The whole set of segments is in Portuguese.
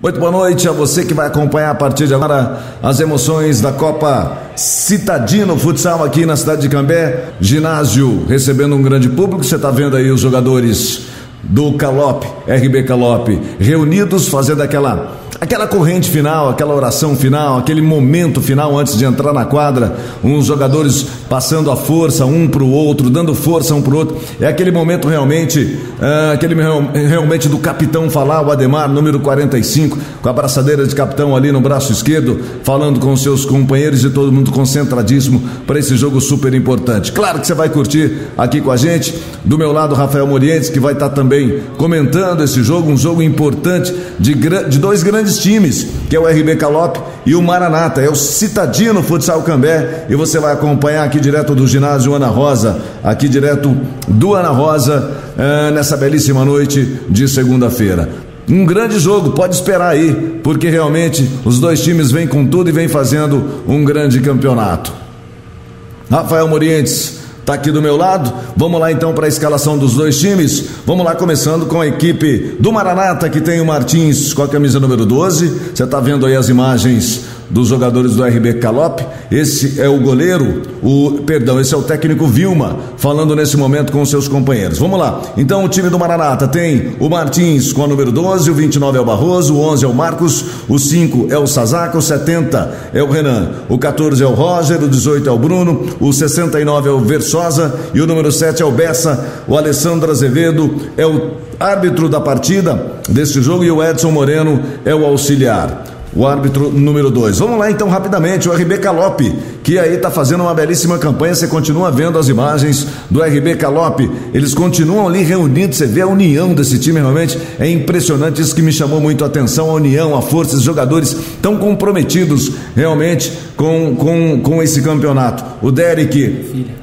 Muito boa noite a você que vai acompanhar a partir de agora as emoções da Copa Citadino Futsal aqui na cidade de Cambé. Ginásio recebendo um grande público. Você está vendo aí os jogadores do Calop, RB Calop, reunidos fazendo aquela aquela corrente final, aquela oração final, aquele momento final antes de entrar na quadra, uns jogadores passando a força um para o outro, dando força um para o outro. É aquele momento realmente, é, aquele realmente do capitão falar, o Ademar, número 45, com a braçadeira de capitão ali no braço esquerdo, falando com seus companheiros e todo mundo concentradíssimo para esse jogo super importante. Claro que você vai curtir aqui com a gente. Do meu lado, Rafael Morientes, que vai estar também comentando esse jogo, um jogo importante de, de dois grandes times, que é o RB Calop e o Maranata. É o Citadino Futsal Cambé e você vai acompanhar aqui direto do ginásio Ana Rosa, aqui direto do Ana Rosa, eh, nessa belíssima noite de segunda-feira. Um grande jogo, pode esperar aí, porque realmente os dois times vêm com tudo e vêm fazendo um grande campeonato. Rafael Morientes, está aqui do meu lado. Vamos lá então para a escalação dos dois times. Vamos lá, começando com a equipe do Maranata, que tem o Martins com a camisa número 12. Você está vendo aí as imagens dos jogadores do RB Calop. Esse é o goleiro, o perdão, esse é o técnico Vilma, falando nesse momento com seus companheiros. Vamos lá. Então o time do Maranata tem o Martins com a número 12, o 29 é o Barroso, o 11 é o Marcos, o 5 é o Sazaka, o 70 é o Renan, o 14 é o Roger, o 18 é o Bruno, o 69 é o Versosa e o número 7 é o Bessa, o Alessandro Azevedo é o árbitro da partida deste jogo e o Edson Moreno é o auxiliar o árbitro número 2. Vamos lá então rapidamente, o RB Calop, que aí está fazendo uma belíssima campanha. Você continua vendo as imagens do RB Calop. Eles continuam ali reunidos, você vê a união desse time realmente é impressionante. Isso que me chamou muito a atenção, a união, a força, os jogadores tão comprometidos realmente com, com, com esse campeonato. O Derek.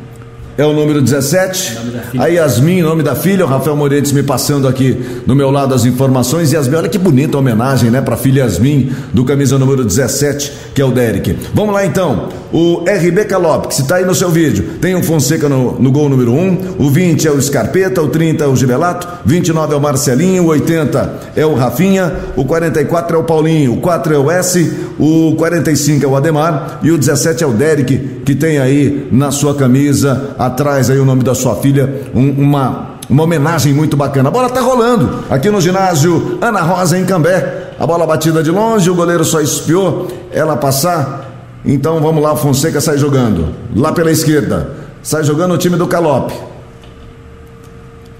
É o número 17. A Yasmin, nome da filha, o Rafael Moretes me passando aqui no meu lado as informações. Yasmin, olha que bonita homenagem, né, para a filha Yasmin, do camisa número 17, que é o Derek. Vamos lá então. O RB Calop, que está aí no seu vídeo, tem o Fonseca no, no gol número 1, o 20 é o Scarpeta, o 30 é o Gibelato, 29 é o Marcelinho, o 80 é o Rafinha, o 44 é o Paulinho, o 4 é o S, o 45 é o Ademar e o 17 é o Derek, que tem aí na sua camisa atrás aí o nome da sua filha, um, uma uma homenagem muito bacana. A bola tá rolando aqui no ginásio Ana Rosa em Cambé. A bola batida de longe, o goleiro só espiou ela passar. Então vamos lá, Fonseca sai jogando. Lá pela esquerda. Sai jogando o time do Calop.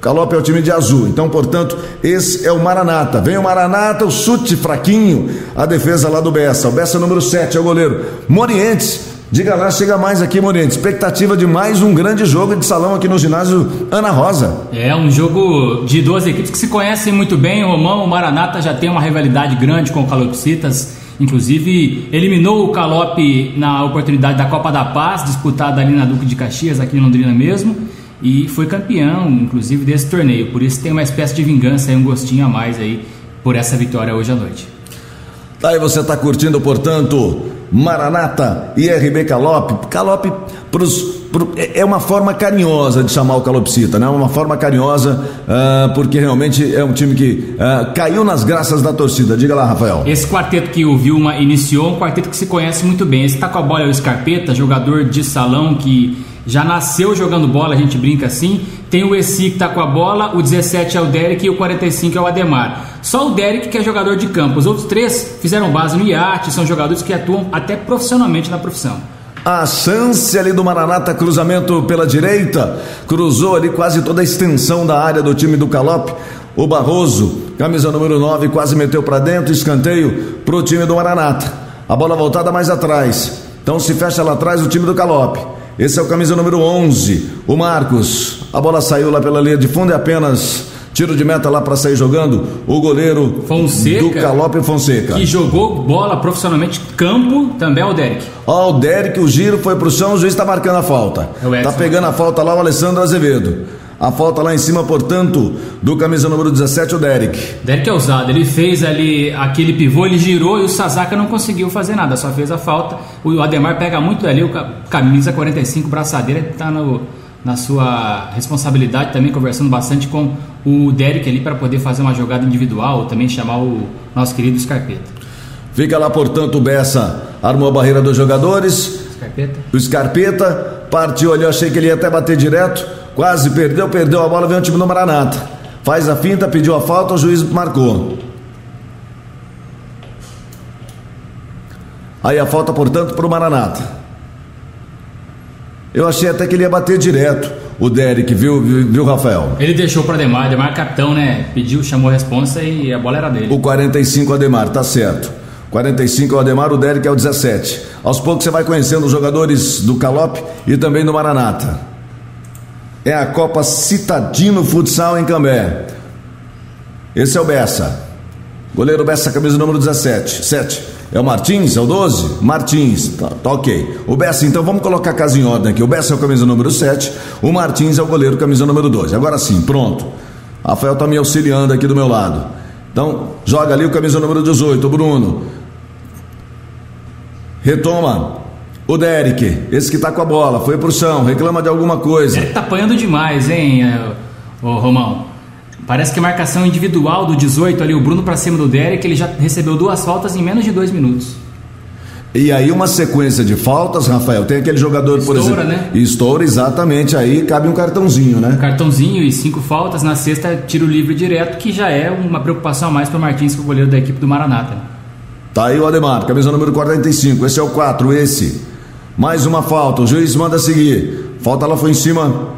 Calop é o time de azul. Então, portanto, esse é o Maranata. Vem o Maranata, o chute fraquinho. A defesa lá do Bessa. O Bessa número 7 é o goleiro. Morientes Diga lá, chega mais aqui, Moreno. Expectativa de mais um grande jogo de salão aqui no ginásio Ana Rosa. É um jogo de duas equipes que se conhecem muito bem. O Romão, o Maranata já tem uma rivalidade grande com o Calopsitas. Inclusive, eliminou o Calop na oportunidade da Copa da Paz, disputada ali na Duque de Caxias, aqui em Londrina mesmo. E foi campeão, inclusive, desse torneio. Por isso tem uma espécie de vingança e um gostinho a mais aí por essa vitória hoje à noite. Tá aí, você está curtindo, portanto, Maranata e RB Calop. Calop pros, pro, é, é uma forma carinhosa de chamar o Calopsita, né? Uma forma carinhosa, uh, porque realmente é um time que uh, caiu nas graças da torcida. Diga lá, Rafael. Esse quarteto que o Vilma iniciou, um quarteto que se conhece muito bem. Esse tá com a bola é o Scarpeta, jogador de salão que já nasceu jogando bola, a gente brinca assim. Tem o Essi que tá com a bola, o 17 é o Derek e o 45 é o Ademar. Só o Derek que é jogador de campo. Os outros três fizeram base no iate, são jogadores que atuam até profissionalmente na profissão. A chance ali do Maranata, cruzamento pela direita, cruzou ali quase toda a extensão da área do time do Calop. O Barroso, camisa número 9, quase meteu para dentro, escanteio para o time do Maranata. A bola voltada mais atrás. Então se fecha lá atrás o time do Calop. Esse é o camisa número 11, o Marcos. A bola saiu lá pela linha de fundo e apenas tiro de meta lá para sair jogando o goleiro Fonseca, do Calope Fonseca. Que jogou bola profissionalmente campo, também é o Derek. Ó, o Derek, o giro foi pro chão, o juiz está marcando a falta. É tá pegando a falta lá o Alessandro Azevedo. A falta lá em cima, portanto, do camisa número 17, o Derek. Derek é usado, ele fez ali aquele pivô, ele girou e o Sasaka não conseguiu fazer nada, só fez a falta. O Ademar pega muito ali, o camisa 45, braçadeira, tá no, na sua responsabilidade também, conversando bastante com o Derek ali para poder fazer uma jogada individual, ou também chamar o nosso querido Scarpeta. Fica lá, portanto, o Bessa armou a barreira dos jogadores. Scarpeta. O Scarpeta partiu ali, eu achei que ele ia até bater direto. Quase perdeu, perdeu a bola, vem o time do Maranata. Faz a finta, pediu a falta, o juiz marcou. Aí a falta, portanto, para o Maranata. Eu achei até que ele ia bater direto. O Derek, viu, viu, viu Rafael? Ele deixou para Ademar, Ademar capitão, né? Pediu, chamou a responsa e a bola era dele. O 45 Ademar, tá certo. 45 é o Ademar, o Derek é o 17. Aos poucos você vai conhecendo os jogadores do Calop e também do Maranata. É a Copa Citadino Futsal em Cambé. Esse é o Bessa. Goleiro Bessa, camisa número 17. 7. É o Martins? É o 12? Martins. Tá, tá, ok. O Bessa, então vamos colocar a casa em ordem aqui. O Bessa é o camisa número 7. O Martins é o goleiro camisa número 12. Agora sim, pronto. Rafael tá me auxiliando aqui do meu lado. Então, joga ali o camisa número 18, o Bruno. Retoma. O Derek, esse que tá com a bola, foi pro chão, reclama de alguma coisa. Ele tá apanhando demais, hein, ô Romão? Parece que marcação individual do 18 ali, o Bruno para cima do Derek, ele já recebeu duas faltas em menos de dois minutos. E aí uma sequência de faltas, Rafael, tem aquele jogador, estoura, por exemplo, né? estoura exatamente, aí cabe um cartãozinho, né? Cartãozinho e cinco faltas, na sexta tiro livre direto, que já é uma preocupação a mais para o Martins, que é o goleiro da equipe do Maranata. Tá aí o Ademar, camisa número 45, esse é o 4, esse. Mais uma falta, o juiz manda seguir. Falta lá foi em cima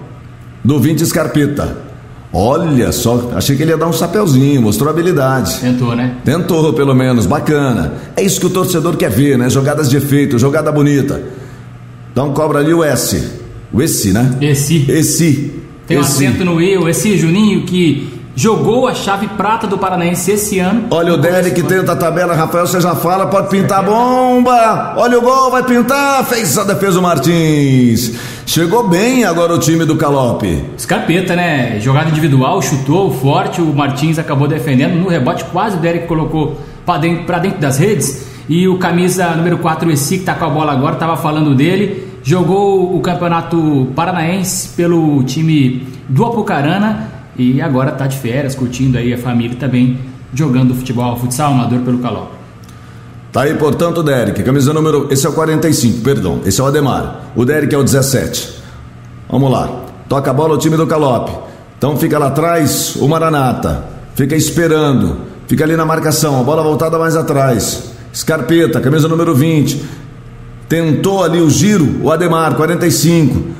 do 20 Scarpeta. Olha só, achei que ele ia dar um chapeuzinho, mostrou habilidade. Tentou, né? Tentou, pelo menos, bacana. É isso que o torcedor quer ver, né? Jogadas de efeito, jogada bonita. Então cobra ali o S. O esse, né? Esse. Esse. Tem um esse. acento no E, o esse Juninho que jogou a chave prata do Paranaense esse ano. Olha o Derek tenta a tabela, Rafael, você já fala, pode pintar bomba. Olha o gol, vai pintar. Fez a defesa o Martins. Chegou bem agora o time do Calope. Escarpeta, né? Jogada individual, chutou forte, o Martins acabou defendendo. No rebote, quase o Derek colocou para dentro, pra dentro das redes. E o camisa número 4, o Essi, que tá com a bola agora, tava falando dele. Jogou o campeonato paranaense pelo time do Apucarana e agora tá de férias, curtindo aí a família também, jogando futebol, futsal amador pelo Caló. Tá aí, portanto, o Derek, camisa número. Esse é o 45, perdão. Esse é o Ademar. O Derek é o 17. Vamos lá. Toca a bola o time do Calope. Então fica lá atrás o Maranata. Fica esperando. Fica ali na marcação. A bola voltada mais atrás. Scarpeta, camisa número 20. Tentou ali o giro, o Ademar, 45.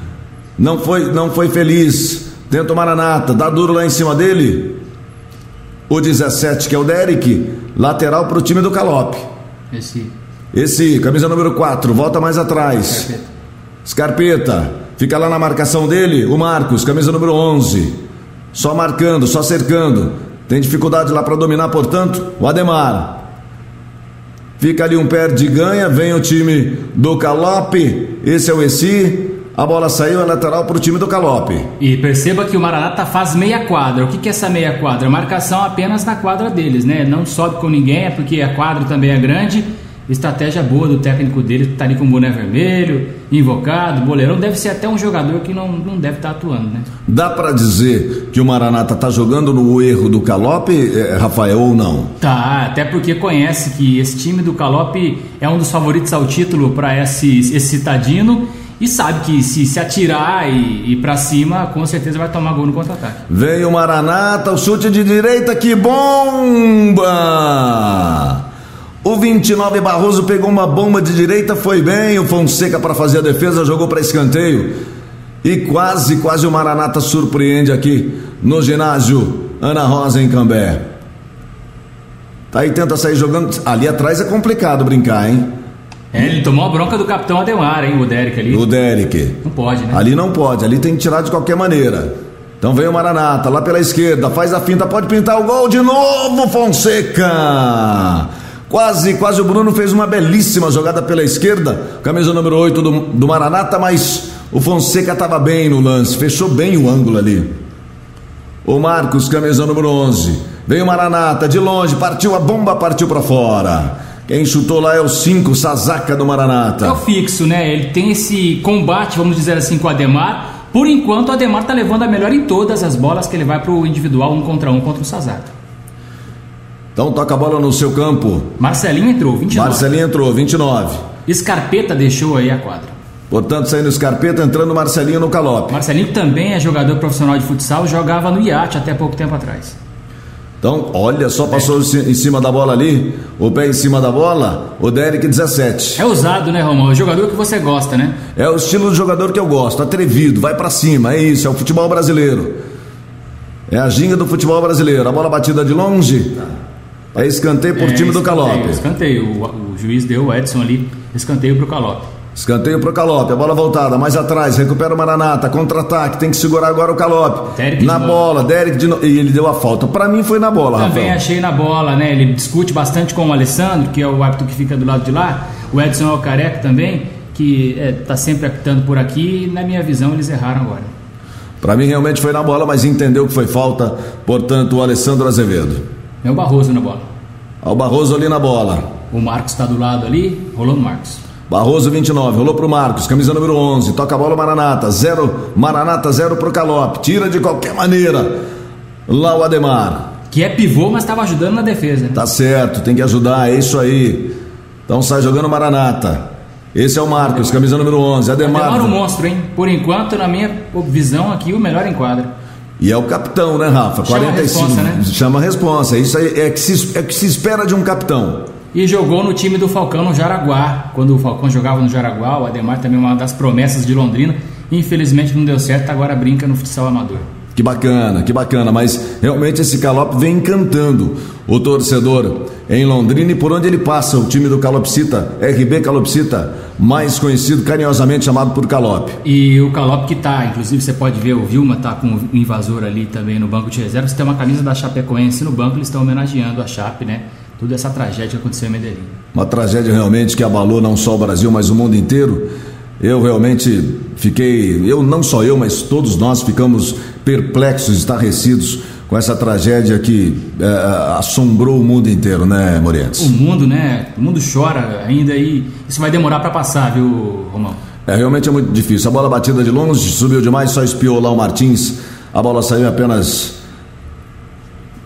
Não foi, não foi feliz. Tenta o Maranata, dá duro lá em cima dele. O 17, que é o Derek, lateral para o time do Calope. Esse. Esse, camisa número 4, volta mais atrás. Scarpeta. Scarpeta, fica lá na marcação dele. O Marcos, camisa número 11. Só marcando, só cercando. Tem dificuldade lá para dominar, portanto, o Ademar. Fica ali um perde e ganha. Vem o time do Calope. Esse é o Essi. A bola saiu, é lateral para o time do Calope. E perceba que o Maranata faz meia quadra. O que, que é essa meia quadra? Marcação apenas na quadra deles, né? Não sobe com ninguém, é porque a quadra também é grande. Estratégia boa do técnico dele, que tá ali com o boné vermelho, invocado, boleirão. Deve ser até um jogador que não, não deve estar atuando, né? Dá para dizer que o Maranata tá jogando no erro do Calope, eh, Rafael, ou não? Tá, até porque conhece que esse time do Calope é um dos favoritos ao título para esse, esse citadino e sabe que se se atirar e ir para cima, com certeza vai tomar gol no contra-ataque. Vem o Maranata, o chute de direita, que bomba! O 29 Barroso pegou uma bomba de direita, foi bem. O Fonseca para fazer a defesa jogou para escanteio. E quase, quase o Maranata surpreende aqui no ginásio Ana Rosa em Cambé. Tá aí, tenta sair jogando. Ali atrás é complicado brincar, hein? É, ele tomou a bronca do capitão Ademar, hein, o Derek ali. O Derek. Não pode, né? Ali não pode, ali tem que tirar de qualquer maneira. Então vem o Maranata, lá pela esquerda, faz a finta, pode pintar o gol de novo, Fonseca! Quase, quase o Bruno fez uma belíssima jogada pela esquerda, camisa número 8 do, do Maranata, mas o Fonseca estava bem no lance, fechou bem o ângulo ali. O Marcos, camisa número 11. Vem o Maranata, de longe, partiu a bomba, partiu para fora. Quem chutou lá é o 5, Sazaka do Maranata. É o fixo, né? Ele tem esse combate, vamos dizer assim, com o Ademar. Por enquanto, o Ademar está levando a melhor em todas as bolas que ele vai para o individual um contra um contra o Sazato. Então toca a bola no seu campo. Marcelinho entrou, 29. Marcelinho entrou, 29. Scarpeta deixou aí a quadra. Portanto, saindo Scarpeta, entrando Marcelinho no calope. Marcelinho também é jogador profissional de futsal, jogava no iate até pouco tempo atrás. Então, olha só, passou em cima da bola ali, o pé em cima da bola, o Derek 17. É usado, né, Romão? É o jogador que você gosta, né? É o estilo de jogador que eu gosto, atrevido, vai para cima, é isso, é o futebol brasileiro. É a ginga do futebol brasileiro. A bola batida de longe. É escanteio por é, time do Calope. Escanteio, o, o juiz deu o Edson ali, escanteio pro Calope. Escanteio pro Calope, a bola voltada, mais atrás, recupera o Maranata, contra-ataque, tem que segurar agora o Calope. Derek na bola, Derek de no... e ele deu a falta. Para mim foi na bola, Também Rafael. achei na bola, né? Ele discute bastante com o Alessandro, que é o árbitro que fica do lado de lá. O Edson é o careca também, que é, tá sempre apitando por aqui. Na minha visão, eles erraram agora. Para mim realmente foi na bola, mas entendeu que foi falta, portanto, o Alessandro Azevedo. É o Barroso na bola. O Barroso ali na bola. O Marcos está do lado ali, rolou no Marcos. Barroso 29, rolou pro Marcos, camisa número 11, toca a bola Maranata, zero, Maranata zero pro Calope, tira de qualquer maneira. Lá o Ademar. Que é pivô, mas estava ajudando na defesa. Né? Tá certo, tem que ajudar, é isso aí. Então sai jogando Maranata. Esse é o Marcos, camisa número 11, Ademar. Ademar um monstro, hein? Por enquanto, na minha visão aqui, o melhor em quadra. E é o capitão, né, Rafa? Chama 45. A responsa, né? Chama a responsa. Isso aí é que, se, é que se espera de um capitão e jogou no time do Falcão no Jaraguá. Quando o Falcão jogava no Jaraguá, o Ademar também uma das promessas de Londrina. Infelizmente não deu certo, agora brinca no futsal amador. Que bacana, que bacana, mas realmente esse Calop vem encantando o torcedor em Londrina e por onde ele passa, o time do Calopsita, RB Calopsita, mais conhecido carinhosamente chamado por Calop. E o Calop que tá, inclusive você pode ver, o Vilma tá com o invasor ali também no banco de reservas, tem uma camisa da Chapecoense no banco, eles estão homenageando a Chape, né? Toda essa tragédia que aconteceu em Medellín. Uma tragédia realmente que abalou não só o Brasil, mas o mundo inteiro. Eu realmente fiquei, eu não só eu, mas todos nós ficamos perplexos, estarrecidos com essa tragédia que é, assombrou o mundo inteiro, né, Morientes? O mundo, né? O mundo chora ainda e isso vai demorar para passar, viu, Romão? É, realmente é muito difícil. A bola batida de longe, subiu demais, só espiou lá o Martins. A bola saiu apenas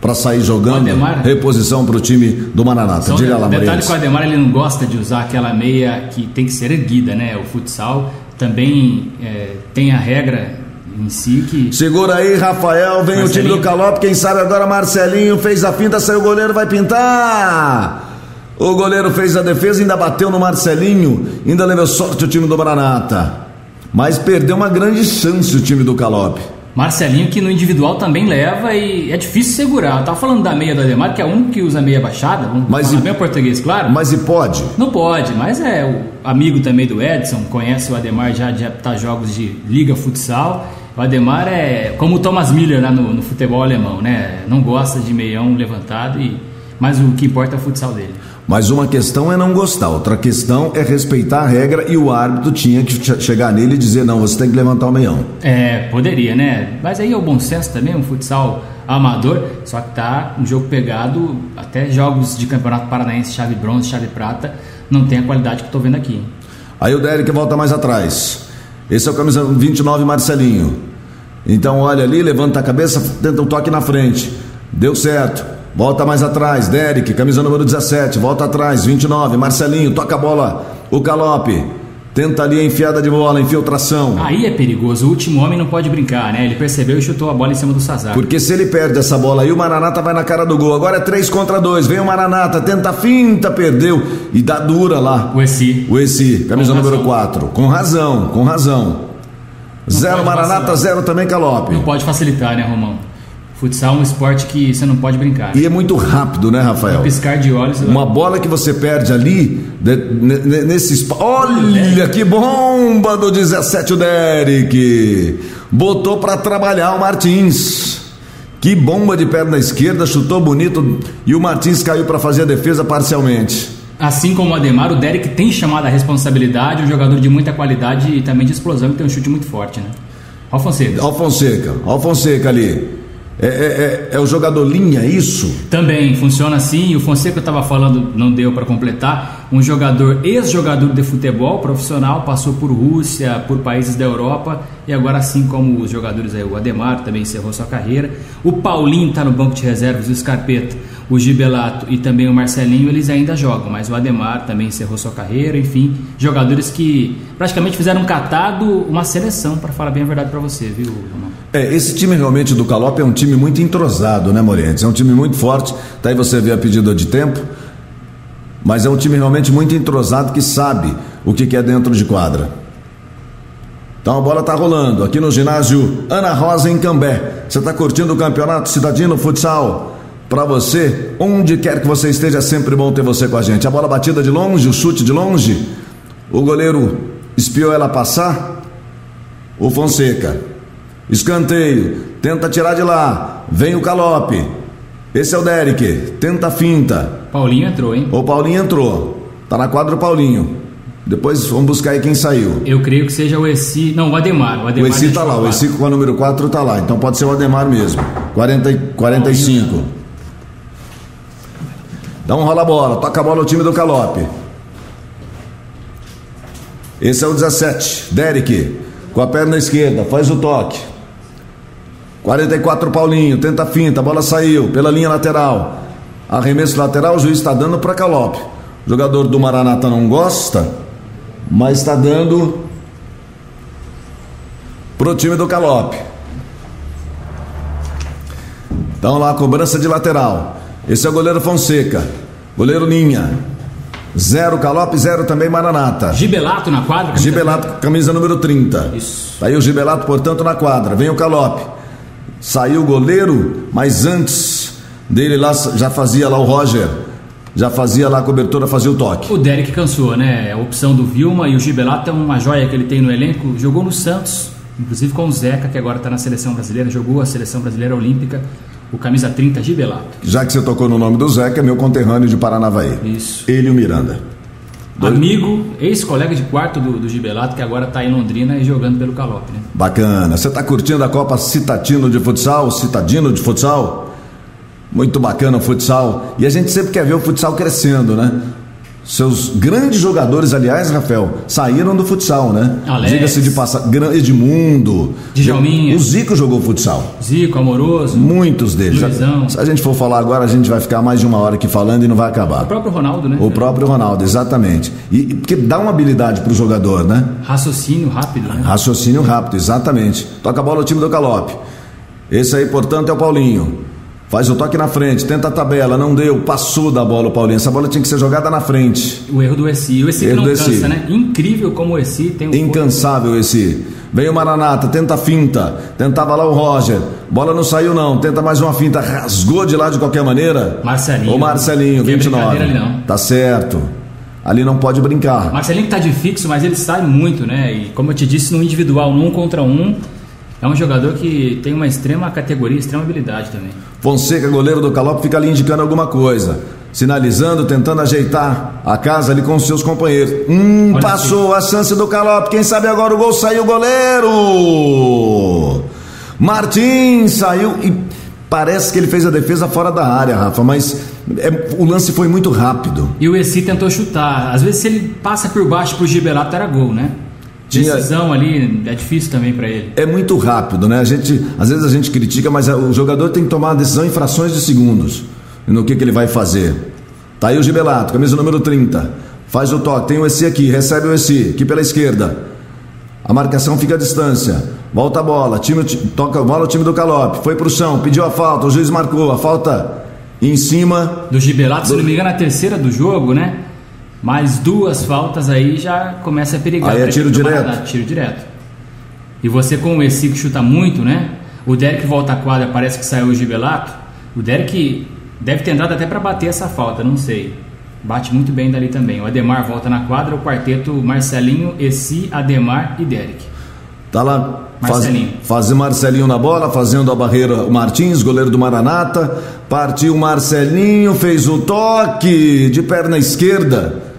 para sair jogando. Ademar, reposição para o time do Maranata. Diga lá, Detalhe que o Ademar ele não gosta de usar aquela meia que tem que ser erguida, né? O futsal também é, tem a regra em si que. Segura aí, Rafael. Vem Marcelinho. o time do Calope. Quem sabe agora Marcelinho fez a finta, saiu o goleiro, vai pintar. O goleiro fez a defesa, ainda bateu no Marcelinho, ainda levou sorte o time do Maranata. Mas perdeu uma grande chance o time do Calope. Marcelinho que no individual também leva e é difícil segurar. Eu tava falando da meia do Ademar, que é um que usa meia baixada, vamos mas falar e, bem o português, claro. Mas e pode? Não pode, mas é o amigo também do Edson, conhece o Ademar já de tá jogos de liga futsal. O Ademar é como o Thomas Miller lá no, no futebol alemão, né? Não gosta de meião levantado, e, mas o que importa é o futsal dele. Mas uma questão é não gostar, outra questão é respeitar a regra e o árbitro tinha que chegar nele e dizer: não, você tem que levantar o meião. É, poderia, né? Mas aí é o bom senso também, um futsal amador, só que tá um jogo pegado, até jogos de campeonato paranaense, chave bronze, chave prata, não tem a qualidade que eu tô vendo aqui. Aí o Derek volta mais atrás. Esse é o camisa 29, Marcelinho. Então olha ali, levanta a cabeça, tenta um toque na frente. Deu certo. Volta mais atrás, Derek, camisa número 17. Volta atrás, 29. Marcelinho, toca a bola. O Calope. Tenta ali a enfiada de bola, infiltração. Aí é perigoso. O último homem não pode brincar, né? Ele percebeu e chutou a bola em cima do Sazar. Porque se ele perde essa bola aí, o Maranata vai na cara do gol. Agora é 3 contra 2. Vem o Maranata, tenta a finta, perdeu. E dá dura lá. O Esi. O Esi, camisa número 4. Com razão, com razão. Não zero Maranata, zero também Calope. Não pode facilitar, né, Romão? Futsal é um esporte que você não pode brincar. E é muito rápido, né, Rafael? Um piscar de olhos. Uma bola que você perde ali, de, de, nesse espaço. Olha que bomba do 17 o Derek! Botou para trabalhar o Martins. Que bomba de perna esquerda, chutou bonito e o Martins caiu para fazer a defesa parcialmente. Assim como o Ademar, o Derek tem chamado a responsabilidade, um jogador de muita qualidade e também de explosão, que tem um chute muito forte, né? Alfonseca. Alfonseca, Alfonseca ali. É, é, é, é o jogador linha, isso? Também funciona assim. O Fonseca estava falando, não deu para completar. Um jogador, ex-jogador de futebol profissional, passou por Rússia, por países da Europa e agora, assim como os jogadores aí, o Ademar também encerrou sua carreira. O Paulinho está no banco de reservas, o Scarpeta, o Gibelato e também o Marcelinho, eles ainda jogam, mas o Ademar também encerrou sua carreira. Enfim, jogadores que praticamente fizeram um catado, uma seleção, para falar bem a verdade para você, viu, Romão? É, esse time realmente do Calop é um time muito entrosado, né, Morientes? É um time muito forte. Tá aí você vê a pedida de tempo. Mas é um time realmente muito entrosado que sabe o que é dentro de quadra. Então a bola tá rolando aqui no ginásio Ana Rosa em Cambé. Você está curtindo o campeonato Cidadino Futsal? Para você, onde quer que você esteja, é sempre bom ter você com a gente. A bola batida de longe, o chute de longe. O goleiro espiou ela passar. O Fonseca Escanteio. Tenta tirar de lá. Vem o Calope. Esse é o Derek. Tenta a finta. Paulinho entrou, hein? O Paulinho entrou. Tá na quadra o Paulinho. Depois vamos buscar aí quem saiu. Eu creio que seja o Eci. Não, o Ademar. O, Ademar o Eci tá lá. O Eci com a número 4 tá lá. Então pode ser o Ademar mesmo. 40, 45. Paulinho. Então rola a bola. Toca a bola o time do Calope. Esse é o 17. Derek. Com a perna esquerda. Faz o toque. 44 Paulinho, tenta a finta, a bola saiu pela linha lateral. Arremesso lateral, o juiz está dando para Calope. O jogador do Maranata não gosta, mas está dando pro time do Calope. Então lá, cobrança de lateral. Esse é o goleiro Fonseca. Goleiro Ninha. Zero Calope, zero também Maranata. Gibelato na quadra? Camisa Gibelato, camisa número 30. Isso. Tá aí o Gibelato, portanto, na quadra. Vem o Calope. Saiu o goleiro, mas antes dele lá já fazia lá o Roger. Já fazia lá a cobertura, fazia o toque. O Derek cansou, né? A opção do Vilma e o Gibelato é uma joia que ele tem no elenco. Jogou no Santos, inclusive com o Zeca, que agora está na seleção brasileira. Jogou a seleção brasileira olímpica. O camisa 30, Gibelato. Já que você tocou no nome do Zeca, é meu conterrâneo de Paranavaí. Isso. Ele e o Miranda. Amigo, ex-colega de quarto do, do Gibelato, que agora está em Londrina e jogando pelo Calope, né? Bacana. Você está curtindo a Copa Citatino de Futsal? Citadino de Futsal? Muito bacana o futsal. E a gente sempre quer ver o futsal crescendo, né? Seus grandes jogadores, aliás, Rafael, saíram do futsal, né? Diga-se de passar. Edmundo. Djalminha. O Zico jogou futsal. Zico, Amoroso. Muitos deles. Luizão. Se a gente for falar agora, a gente vai ficar mais de uma hora aqui falando e não vai acabar. O próprio Ronaldo, né? O próprio Ronaldo, exatamente. E porque dá uma habilidade pro jogador, né? Raciocínio rápido, né? Raciocínio rápido, exatamente. Toca a bola o time do Calope. Esse aí, portanto, é o Paulinho. Faz o toque na frente, tenta a tabela, não deu, passou da bola o Paulinho. Essa bola tinha que ser jogada na frente. O erro do Essi. O Essi que não cansa, né? Incrível como o Essi tem um Incansável esse. Veio o Maranata, tenta a finta. Tentava lá o Roger. Bola não saiu não, tenta mais uma finta. Rasgou de lá de qualquer maneira. Marcelinho. O Marcelinho, 29. Ali não. Tá certo. Ali não pode brincar. Marcelinho que tá de fixo, mas ele sai muito, né? E como eu te disse, no individual, no um contra um, é um jogador que tem uma extrema categoria, extrema habilidade também. Fonseca, goleiro do Calop, fica ali indicando alguma coisa. Sinalizando, tentando ajeitar a casa ali com os seus companheiros. Hum, Olha passou aqui. a chance do Calop. Quem sabe agora o gol saiu o goleiro. Martins saiu e parece que ele fez a defesa fora da área, Rafa, mas é, o lance foi muito rápido. E o Essi tentou chutar. Às vezes, se ele passa por baixo pro Gibelato, era gol, né? Tinha... Decisão ali é difícil também para ele. É muito rápido, né? A gente, às vezes a gente critica, mas o jogador tem que tomar a decisão em frações de segundos no que, que ele vai fazer. Tá aí o Gibelato, camisa número 30. Faz o toque, tem o EC aqui, recebe o EC, aqui pela esquerda. A marcação fica à distância. Volta a bola, time, toca a bola o time do Calope. Foi pro chão, pediu a falta, o juiz marcou. A falta em cima. Do Gibelato, do... se não me engano, a terceira do jogo, né? Mais duas faltas aí já começa a perigar. Aí é tiro direto. tiro direto. E você com o Essi que chuta muito, né? O Derek volta a quadra, parece que saiu o Gibelato. O Derek deve ter entrado até para bater essa falta, não sei. Bate muito bem dali também. O Ademar volta na quadra, o quarteto Marcelinho, Essi, Ademar e Derek. Tá lá Marcelinho. Faz, fazer Marcelinho na bola, fazendo a barreira o Martins, goleiro do Maranata. Partiu Marcelinho, fez o toque de perna esquerda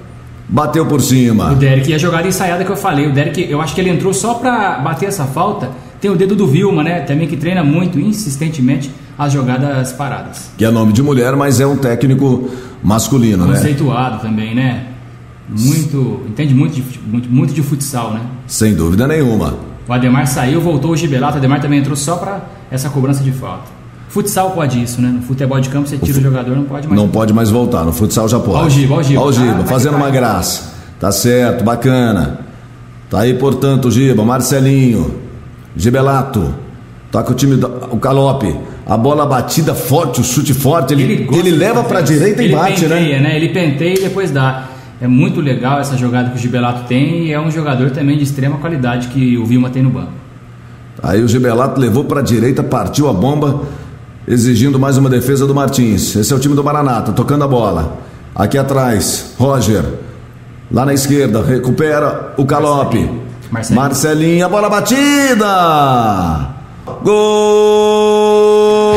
bateu por cima. O Derek, e a jogada ensaiada que eu falei, o Derek, eu acho que ele entrou só pra bater essa falta, Tem o dedo do Vilma, né? Também que treina muito insistentemente as jogadas paradas. Que é nome de mulher, mas é um técnico masculino, né? Conceituado também, né? Muito, entende muito de, muito, muito de futsal, né? Sem dúvida nenhuma. O Ademar saiu, voltou o Gibelato, o Ademar também entrou só para essa cobrança de falta. Futsal pode isso, né? No futebol de campo você tira o, o jogador, não pode mais. Não pode mais voltar, no futsal já pode. Olha o Giba, olha o Giba. Olha o Giba, ah, fazendo uma graça. Tá certo, bacana. Tá aí, portanto, Giba, Marcelinho, Gibelato. Toca o time, do, o Calope. A bola batida forte, o chute forte, ele, ele, ele leva para direita e bate, né? penteia, né? né? Ele penteia e depois dá. É muito legal essa jogada que o Gibelato tem e é um jogador também de extrema qualidade que o Vilma tem no banco. Aí o Gibelato levou para a direita, partiu a bomba, exigindo mais uma defesa do Martins. Esse é o time do Maranata, tocando a bola. Aqui atrás, Roger. Lá na esquerda, recupera o Calope. Marcelinho. Marcelinho, a bola batida! Gol!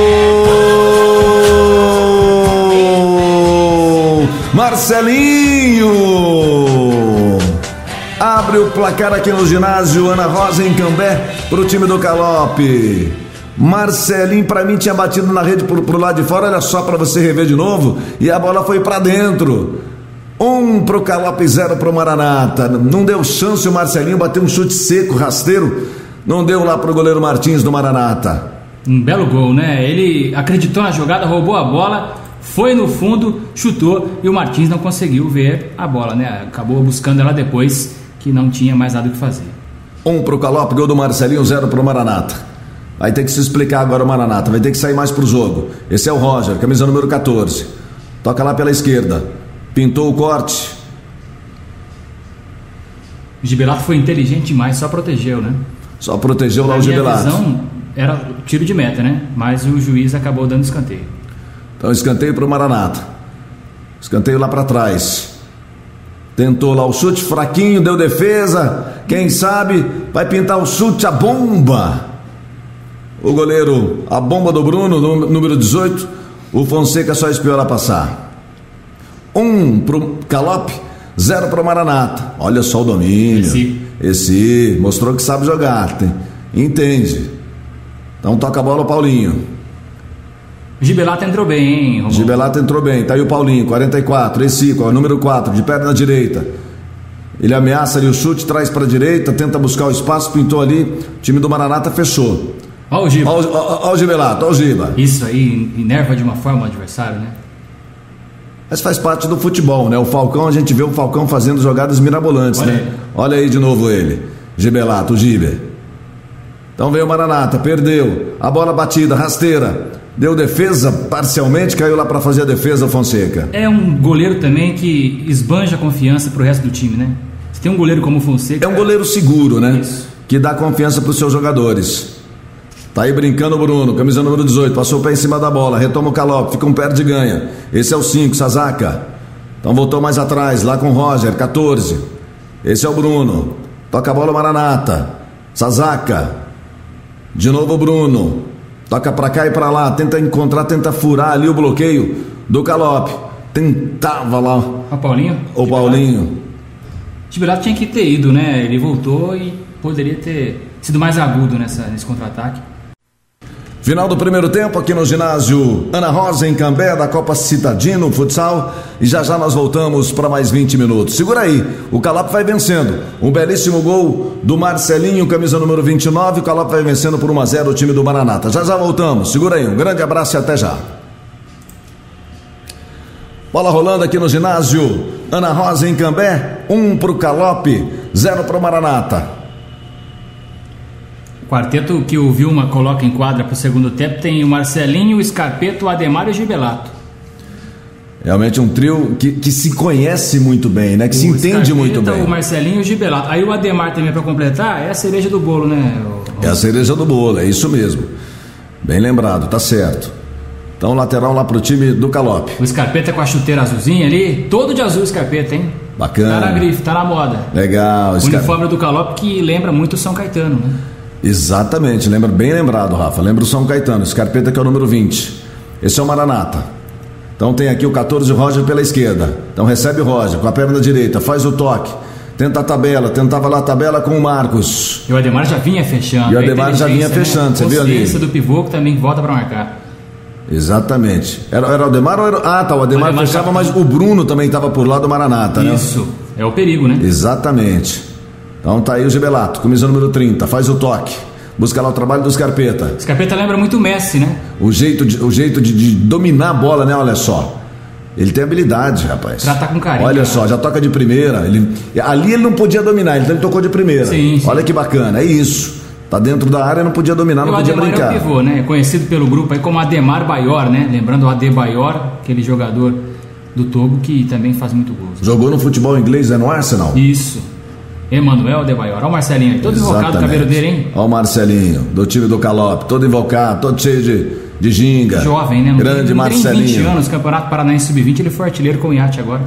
Marcelinho! Abre o placar aqui no ginásio Ana Rosa em Cambé para o time do Calope. Marcelinho para mim tinha batido na rede pro, pro lado de fora, olha só para você rever de novo e a bola foi para dentro. Um pro Calope, zero pro Maranata. Não deu chance o Marcelinho bater um chute seco, rasteiro. Não deu lá pro goleiro Martins do Maranata. Um belo gol, né? Ele acreditou na jogada, roubou a bola, foi no fundo, chutou e o Martins não conseguiu ver a bola, né? Acabou buscando ela depois que não tinha mais nada o que fazer. Um pro Calope, gol do Marcelinho, zero pro Maranata. Vai ter que se explicar agora o Maranata, vai ter que sair mais pro jogo. Esse é o Roger, camisa número 14. Toca lá pela esquerda. Pintou o corte. O Gibelato foi inteligente demais, só protegeu, né? Só protegeu lá o Gibelato. Visão, era tiro de meta, né? Mas o juiz acabou dando escanteio. Então escanteio para o Maranata. Escanteio lá para trás. Tentou lá o chute fraquinho, deu defesa. Quem sabe vai pintar o chute a bomba. O goleiro, a bomba do Bruno, número 18. O Fonseca só espiou ela passar. Um pro Calope, zero pro Maranata. Olha só o domínio. Esse. Esse mostrou que sabe jogar, tem, entende. Então toca a bola o Paulinho. Gibelato entrou bem, hein, Romulo? Gibelato entrou bem. Tá aí o Paulinho, 44. Esse, o número 4, de perna direita. Ele ameaça ali o chute, traz para a direita, tenta buscar o espaço, pintou ali. O time do Maranata fechou. Olha o Giba. Olha o Gibelato, olha o Giba. Isso aí enerva de uma forma o adversário, né? Mas faz parte do futebol, né? O Falcão, a gente vê o Falcão fazendo jogadas mirabolantes, Olha né? Aí. Olha aí de novo ele. Gibelato, o Giber. Então veio o Maranata, perdeu. A bola batida, rasteira. Deu defesa parcialmente, caiu lá para fazer a defesa, Fonseca. É um goleiro também que esbanja confiança pro resto do time, né? Se tem um goleiro como o Fonseca. É um goleiro seguro, né? Isso. Que dá confiança para os seus jogadores. Tá aí brincando o Bruno, camisa número 18, passou o pé em cima da bola, retoma o calope, fica um perde e ganha. Esse é o 5, Sazaka. Então voltou mais atrás, lá com o Roger, 14. Esse é o Bruno. Toca a bola Maranata. Sazaka. De novo o Bruno. Toca pra cá e pra lá, tenta encontrar, tenta furar ali o bloqueio do Calope. Tentava lá. O Paulinho? O Paulinho. Tiberato tinha que ter ido, né? Ele voltou e poderia ter sido mais agudo nessa, nesse contra-ataque. Final do primeiro tempo aqui no ginásio Ana Rosa em Cambé da Copa Citadino Futsal e já já nós voltamos para mais 20 minutos. Segura aí, o Calap vai vencendo. Um belíssimo gol do Marcelinho, camisa número 29. O Calap vai vencendo por 1 a 0 o time do Maranata. Já já voltamos. Segura aí, um grande abraço e até já. Bola rolando aqui no ginásio Ana Rosa em Cambé, um para o Calope, zero para o Maranata. Quarteto que o Vilma coloca em quadra para o segundo tempo tem o Marcelinho, o Scarpeto, o Ademar e o Gibelato. Realmente um trio que, que se conhece muito bem, né? Que o se entende Scarpeta, muito bem. O Marcelinho e o Gibelato. Aí o Ademar também para completar é a cereja do bolo, né? É a cereja do bolo, é isso mesmo. Bem lembrado, tá certo. Então lateral lá pro time do Calope. O Scarpeta com a chuteira azulzinha ali, todo de azul o Scarpeta, hein? Bacana. Tá na grife, tá na moda. Legal. O uniforme do Calope que lembra muito o São Caetano, né? Exatamente, lembra bem lembrado, Rafa. Lembra o São Caetano, Scarpeta que é o número 20. Esse é o Maranata. Então tem aqui o 14 Roger pela esquerda. Então recebe o Roger com a perna direita, faz o toque. Tenta a tabela, tentava lá a tabela com o Marcos. E o Ademar já vinha fechando. E o Ademar já vinha fechando, né? você viu ali? do pivô que também volta para marcar. Exatamente. Era, era o Ademar ou era. Ah, tá. O Ademar, o Ademar fechava, mas o Bruno também estava por lá do Maranata, Isso. né? Isso. É o perigo, né? Exatamente. Então tá aí o Gibelato, camisa número 30, faz o toque. Busca lá o trabalho do Scarpeta. Scarpeta lembra muito o Messi, né? O jeito de, o jeito de, de dominar a bola, né? Olha só. Ele tem habilidade, rapaz. Trata com carinho. Olha só, já toca de primeira. Ele, ali ele não podia dominar, então ele tocou de primeira. Sim, sim. Olha que bacana, é isso. Tá dentro da área, não podia dominar, não podia Ademar brincar. É o pivô, né? Conhecido pelo grupo aí como Ademar Baior, né? Lembrando o Ade Baior, aquele jogador do Togo que também faz muito gol. Jogou no futebol inglês, é no Arsenal? Isso. Emanuel Adebayor. Olha o Marcelinho aí, todo Exatamente. invocado, cabelo dele, hein? Olha o Marcelinho, do time do Calop, todo invocado, todo cheio de, de ginga. Jovem, né? Não Grande tem, Marcelinho. Tem 20 anos, Campeonato Paranaense Sub-20, ele foi artilheiro com o iate agora,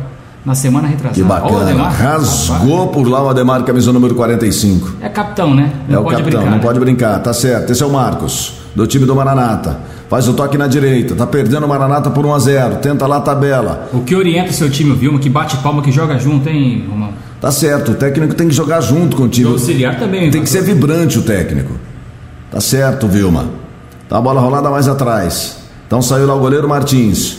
na semana retrasada. Que bacana, rasgou por lá o Ademar, camisa número 45. É capitão, né? Não é o capitão, brincar, não né? pode brincar, tá certo. Esse é o Marcos, do time do Maranata. Faz o toque na direita, tá perdendo o Maranata por 1 a 0 tenta lá a tabela. O que orienta o seu time, Vilma, que bate palma, que joga junto, hein, Romão? Tá certo, o técnico tem que jogar junto com o time. O auxiliar também. Tem que ser vibrante o técnico. Tá certo, Vilma. Tá a bola rolada mais atrás. Então saiu lá o goleiro Martins.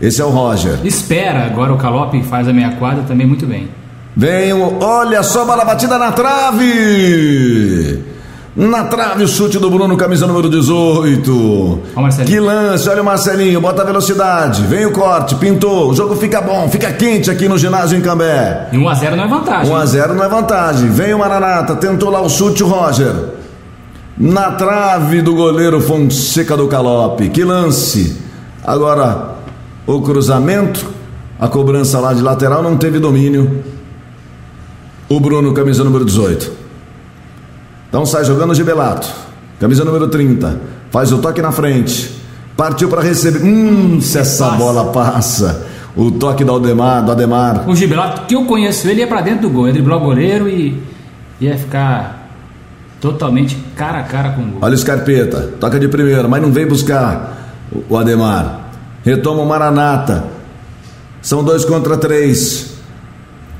Esse é o Roger. Espera, agora o Calope faz a meia quadra também muito bem. Vem o. Olha só, bola batida na trave! Na trave o chute do Bruno, camisa número 18. Que lance, olha o Marcelinho, bota a velocidade. Vem o corte, pintou. O jogo fica bom, fica quente aqui no ginásio em Cambé. E 1x0 não é vantagem. 1x0 não é vantagem. Vem o Maranata, tentou lá o chute, o Roger. Na trave do goleiro Fonseca do Calope. Que lance. Agora, o cruzamento, a cobrança lá de lateral não teve domínio. O Bruno, camisa número 18. Então sai jogando o Gibelato. Camisa número 30. Faz o toque na frente. Partiu para receber. Hum, se essa passa. bola passa. O toque do Aldemar, do Ademar. O Gibelato, que eu conheço ele, ia para dentro do gol. Ia driblar o goleiro e ia ficar totalmente cara a cara com o gol. Olha o Scarpeta. Toca de primeira, mas não vem buscar o Ademar. Retoma o Maranata. São dois contra três.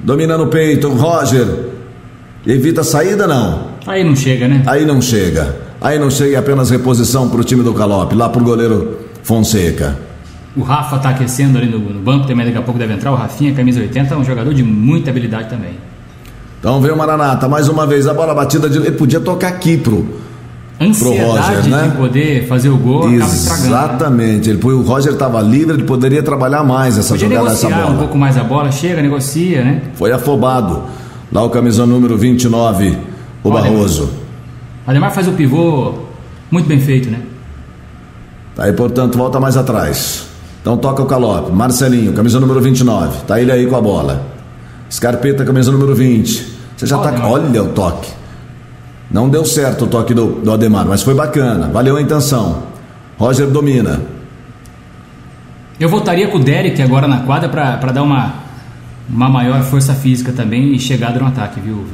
Domina no peito. Roger. Evita a saída, não. Aí não chega, né? Aí não chega. Aí não chega apenas reposição para o time do Calop, lá para o goleiro Fonseca. O Rafa está aquecendo ali no, no, banco, também daqui a pouco deve entrar. O Rafinha, camisa 80, é um jogador de muita habilidade também. Então veio o Maranata, mais uma vez, a bola batida de. Ele podia tocar aqui pro. Ansiedade pro Roger, né? de poder fazer o gol né? Exatamente. Né? Ele, o Roger estava livre, ele poderia trabalhar mais essa podia jogada, essa bola. um pouco mais a bola, chega, negocia, né? Foi afobado. Lá o camisa número 29 o Barroso. Ademar faz o pivô muito bem feito, né? Tá aí, portanto, volta mais atrás. Então toca o Calope. Marcelinho, camisa número 29. Tá ele aí com a bola. Scarpeta, camisa número 20. Você já oh, tá. Ademar. Olha o toque. Não deu certo o toque do, do Ademar, mas foi bacana. Valeu a intenção. Roger domina. Eu voltaria com o Derek agora na quadra para dar uma, uma maior força física também e chegada no ataque, viu?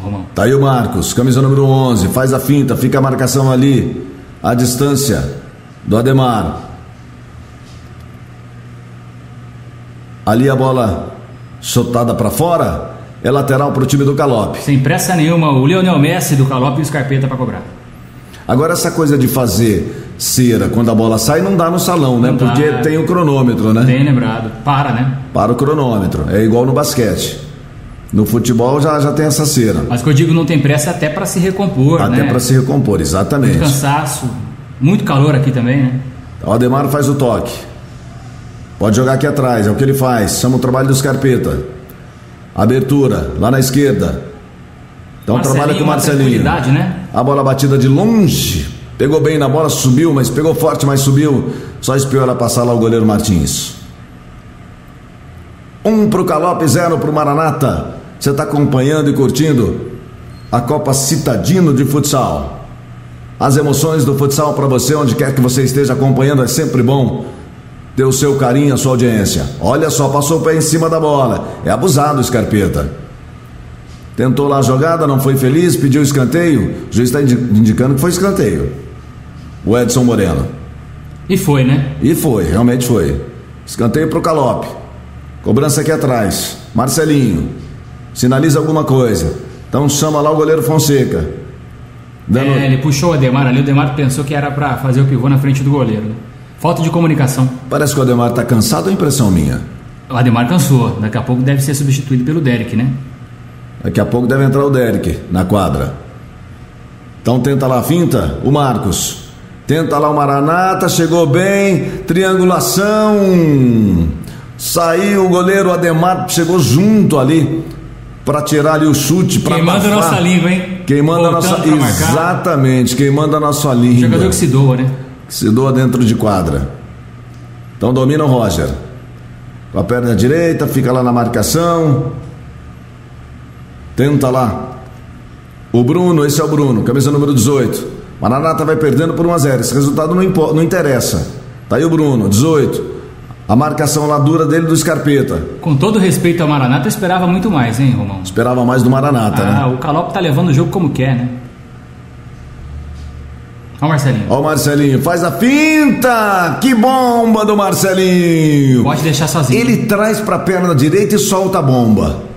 Romão. Tá aí o Marcos, camisa número 11, faz a finta, fica a marcação ali, a distância do Ademar. Ali a bola chutada para fora, é lateral para o time do Calop. Sem pressa nenhuma, o Lionel Messi do Calop e o Scarpeta para cobrar. Agora essa coisa de fazer cera quando a bola sai não dá no salão, né? Porque tem o cronômetro, né? Tem lembrado. Para, né? Para o cronômetro. É igual no basquete. No futebol já, já tem essa cera. Mas que eu digo não tem pressa até para se recompor, até né? para se recompor, exatamente. Muito cansaço, muito calor aqui também, né? O Ademar faz o toque. Pode jogar aqui atrás, é o que ele faz. Chama o trabalho do Scarpeta. Abertura, lá na esquerda. Então trabalha com o Marcelinho. Né? A bola batida de longe. Pegou bem na bola, subiu, mas pegou forte, mas subiu. Só espiou ela passar lá o goleiro Martins. Um pro Calope, zero pro Maranata. Você está acompanhando e curtindo a Copa Citadino de Futsal. As emoções do futsal para você, onde quer que você esteja acompanhando, é sempre bom ter o seu carinho, a sua audiência. Olha só, passou o pé em cima da bola. É abusado o Scarpeta. Tentou lá a jogada, não foi feliz, pediu escanteio. O juiz está indicando que foi escanteio. O Edson Moreno. E foi, né? E foi, realmente foi. Escanteio para o Calope. Cobrança aqui atrás. Marcelinho. Sinaliza alguma coisa. Então chama lá o goleiro Fonseca. Dando... É, ele puxou o Ademar ali, o Ademar pensou que era para fazer o pivô na frente do goleiro. Né? Falta de comunicação. Parece que o Ademar está cansado ou impressão minha? O Ademar cansou. Daqui a pouco deve ser substituído pelo Derek, né? Daqui a pouco deve entrar o Derek na quadra. Então tenta lá a finta, o Marcos. Tenta lá o Maranata, chegou bem, triangulação. Saiu o goleiro Ademar, chegou junto ali para tirar ali o chute para Queimando a nossa língua, hein? Queimando a nossa Exatamente, queimando a nossa língua. Jogador que se doa, né? Que se doa dentro de quadra. Então domina o Roger. Com a perna direita, fica lá na marcação. Tenta lá. O Bruno, esse é o Bruno, camisa número 18. Maranata vai perdendo por 1 a 0. Esse resultado não, não interessa. Tá aí o Bruno, 18. A marcação lá dura dele do Scarpeta. Com todo respeito ao Maranata, eu esperava muito mais, hein, Romão? Esperava mais do Maranata, ah, né? O Calop tá levando o jogo como quer, né? Olha o Marcelinho. Olha o Marcelinho. Faz a finta! Que bomba do Marcelinho! Pode deixar sozinho. Ele traz pra perna direita e solta a bomba.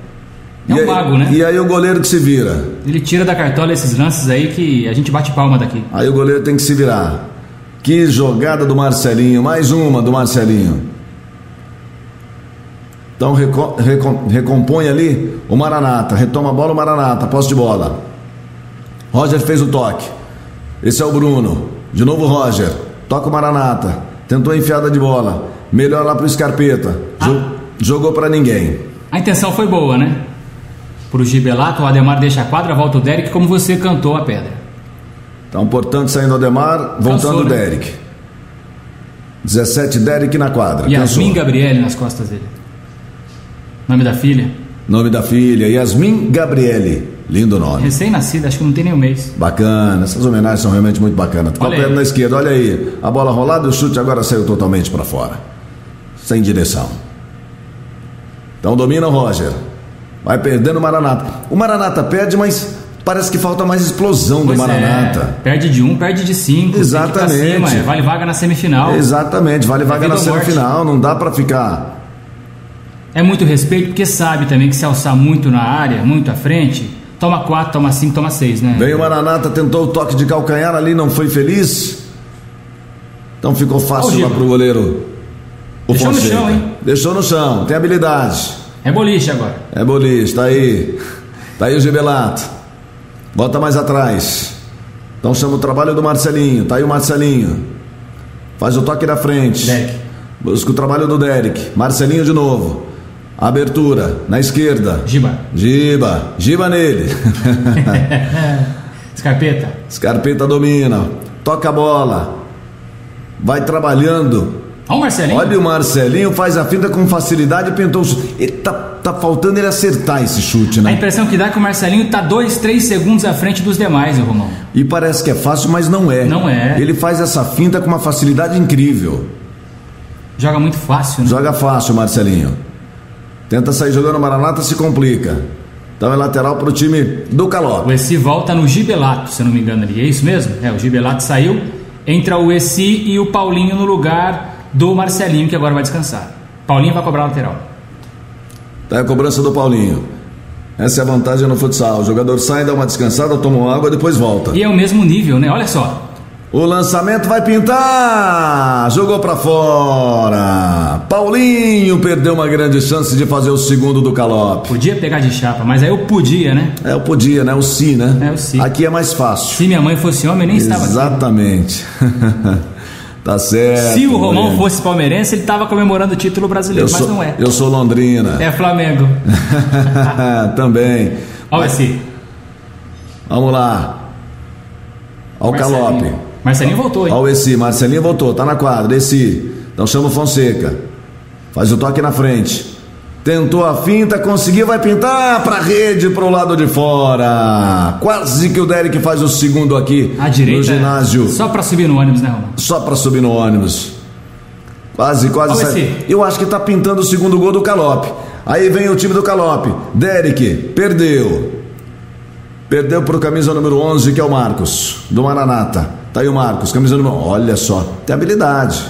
É um aí, mago, né? E aí o goleiro que se vira. Ele tira da cartola esses lances aí que a gente bate palma daqui. Aí o goleiro tem que se virar. Que jogada do Marcelinho, mais uma do Marcelinho. Então recom, recompõe ali o Maranata, retoma a bola o Maranata, posse de bola. Roger fez o toque. Esse é o Bruno. De novo Roger. Toca o Maranata. Tentou a enfiada de bola. Melhor lá pro Scarpeta. Ah. Jogou para ninguém. A intenção foi boa, né? Para o Gibelato, o Ademar deixa a quadra, volta o Derek, como você cantou a pedra. Então, portanto, saindo o Ademar, voltando o né? Derek. 17 Derek na quadra. Yasmin Cansou. Gabriele nas costas dele. Nome da filha? Nome da filha, Yasmin Gabriele. Lindo nome. Recém-nascida, acho que não tem nem um mês. Bacana, essas homenagens são realmente muito bacanas. Com a perna na esquerda, olha aí. A bola rolada, o chute agora saiu totalmente para fora. Sem direção. Então domina o Roger. Vai perdendo o Maranata. O Maranata perde, mas parece que falta mais explosão pois do Maranata. É. Perde de um, perde de cinco. Exatamente. Cima, vale vaga na semifinal. Exatamente, vale vaga na semifinal. Não dá para ficar. É muito respeito, porque sabe também que se alçar muito na área, muito à frente, toma quatro, toma cinco, toma seis, né? Veio o Maranata, tentou o toque de calcanhar ali, não foi feliz. Então ficou fácil lá pro goleiro. O Deixou Fonseca. no chão, hein? Deixou no chão, tem habilidade. É boliche agora. É boliche, tá aí. Tá aí o Gibelato. Bota mais atrás. Então chama o trabalho do Marcelinho. Tá aí o Marcelinho. Faz o toque na frente. Derek. Busca o trabalho do Derek. Marcelinho de novo. Abertura na esquerda. Giba. Giba. Giba nele. Escarpeta. Escarpeta domina. Toca a bola. Vai trabalhando. Olha o Marcelinho. Olha o Marcelinho, faz a finta com facilidade e pintou o chute. Ele tá, tá faltando ele acertar esse chute, né? A impressão que dá é que o Marcelinho tá dois, três segundos à frente dos demais, Romão. E parece que é fácil, mas não é. Não é. Ele faz essa finta com uma facilidade incrível. Joga muito fácil, né? Joga fácil, Marcelinho. Tenta sair jogando Maranata, se complica. Então é lateral para o time do Calop. O Essi volta no Gibelato, se eu não me engano ali. É isso mesmo? É, o Gibelato saiu. Entra o Essi e o Paulinho no lugar do Marcelinho, que agora vai descansar. Paulinho vai cobrar lateral. Tá a cobrança do Paulinho. Essa é a vantagem no futsal. O jogador sai, dá uma descansada, toma água, depois volta. E é o mesmo nível, né? Olha só. O lançamento vai pintar! Jogou para fora! Paulinho perdeu uma grande chance de fazer o segundo do Calop. Podia pegar de chapa, mas aí eu podia, né? É, eu podia, né? O si, né? É, o si. Aqui é mais fácil. Se minha mãe fosse homem, eu nem Exatamente. estava aqui. Exatamente. Tá certo. Se o Romão fosse palmeirense, ele tava comemorando o título brasileiro, eu mas sou, não é. Eu sou Londrina. É Flamengo. Também. Olha esse. Vamos lá. Olha o Calope. Marcelinho voltou, hein? Olha esse. Marcelinho voltou, tá na quadra. Esse. Então chama o Fonseca. Faz o toque na frente. Tentou a finta, conseguiu, vai pintar para rede para o lado de fora. Quase que o Derek faz o segundo aqui a direita, no ginásio. Só para subir no ônibus, né, Romão? Só para subir no ônibus. Quase, quase sai. Eu acho que tá pintando o segundo gol do Calope. Aí vem o time do Calope. Derek perdeu. Perdeu pro camisa número 11, que é o Marcos, do Maranata. Tá aí o Marcos, camisa número. Olha só, tem habilidade.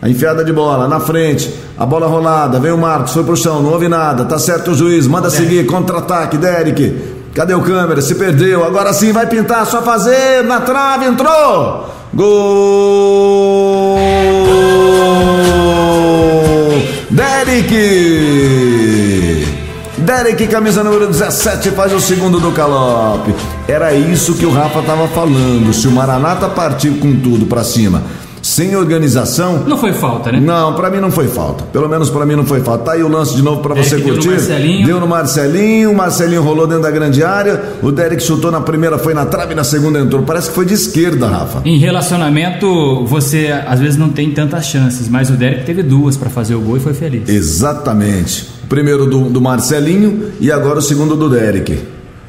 A enfiada de bola, na frente, a bola rolada, vem o Marcos, foi pro chão, não houve nada, tá certo o juiz, manda seguir, contra-ataque, Derek. Cadê o câmera? Se perdeu, agora sim vai pintar, só fazer, na trave, entrou! Gol! Derek! Derek, camisa número 17, faz o segundo do Calope. Era isso que o Rafa tava falando. Se o Maranata partir com tudo para cima sem organização. Não foi falta, né? Não, para mim não foi falta. Pelo menos para mim não foi falta. Tá aí o lance de novo para você deu curtir. no Marcelinho. Deu no Marcelinho, o Marcelinho rolou dentro da grande área, o Derek chutou na primeira, foi na trave, na segunda entrou. Parece que foi de esquerda, Rafa. Em relacionamento, você às vezes não tem tantas chances, mas o Derek teve duas para fazer o gol e foi feliz. Exatamente. O primeiro do, do Marcelinho e agora o segundo do Derek.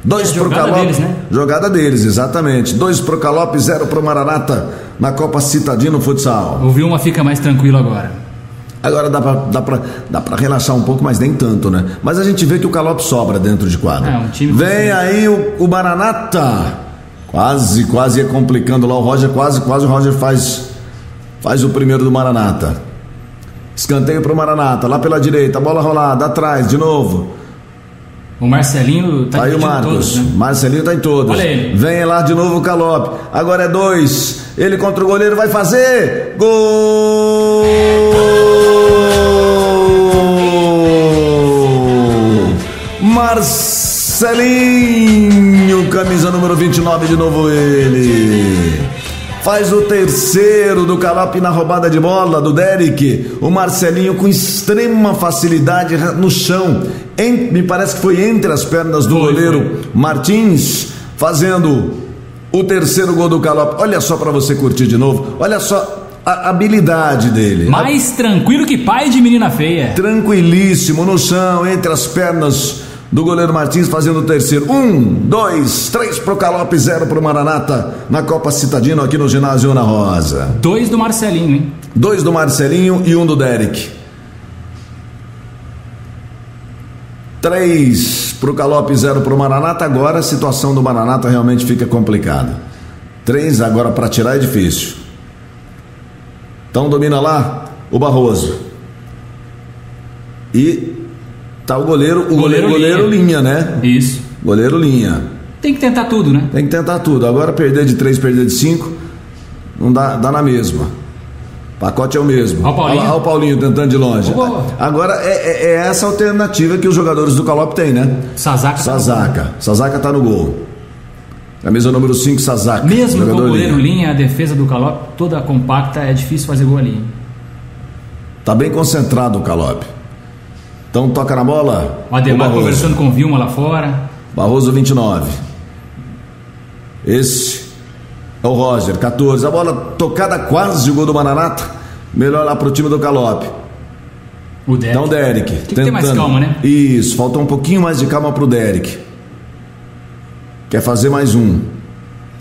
Dois É, pro jogada Calope. deles, né? Jogada deles, exatamente. Dois pro Calope, zero pro Maranata na Copa Citadino Futsal. O Vilma fica mais tranquilo agora. Agora dá pra, dá, pra, dá pra relaxar um pouco, mas nem tanto, né? Mas a gente vê que o Calope sobra dentro de quadra. É, um time Vem aí o, o Maranata. Quase, quase ia complicando lá. O Roger, quase, quase o Roger faz, faz o primeiro do Maranata. Escanteio pro Maranata, lá pela direita, bola rolada, atrás, de novo. O Marcelinho tá Tá aí o Marcos. todos, né? Marcelinho tá em todos. Olha ele. Vem lá de novo o Calope. Agora é dois. Ele contra o goleiro vai fazer. Gol! Marcelinho, camisa número 29, de novo ele. Faz o terceiro do Calope na roubada de bola do Derek. O Marcelinho com extrema facilidade no chão. Em- me parece que foi entre as pernas do Foi, goleiro Martins, fazendo o terceiro gol do Calope. Olha só para você curtir de novo. Olha só a habilidade dele. Mais tranquilo que pai de menina feia. Tranquilíssimo no chão, entre as pernas do goleiro Martins, fazendo o terceiro. Um, dois, três pro Calope, zero pro Maranata na Copa Citadino aqui no ginásio Ana Rosa. Dois do Marcelinho, hein? Dois do Marcelinho e um do Derek. Três pro Calope, zero pro Maranata. Agora a situação do Maranata realmente fica complicada. Três agora para tirar é difícil. Então domina lá o Barroso. E tá o goleiro, o goleiro, Goleiro goleiro linha, né? Isso. Goleiro linha. Tem que tentar tudo, né? Tem que tentar tudo. Agora perder de três, perder de cinco, não dá, dá na mesma. Pacote é o mesmo. Ó o Paulinho. Olha o Paulinho tentando de longe. Boa. Agora é, é- é essa alternativa que os jogadores do Calop têm, né? Sazaka. tá Sazaka. Sazaka tá no gol. Camisa número 5, Sazaka. Mesmo com o goleiro linha. linha, a defesa do Calop toda compacta, é difícil fazer gol ali. Tá bem concentrado o Calop. Então toca na bola. O Ademar Barroso. conversando com o Vilma lá fora. Barroso 29. Esse é o Roger, 14. A bola tocada quase o gol do Maranata. Melhor lá pro time do Calop. O Derek. Então, Derek. Tem que ter mais calma, né? Isso, faltou um pouquinho mais de calma pro Derek. Quer fazer mais um.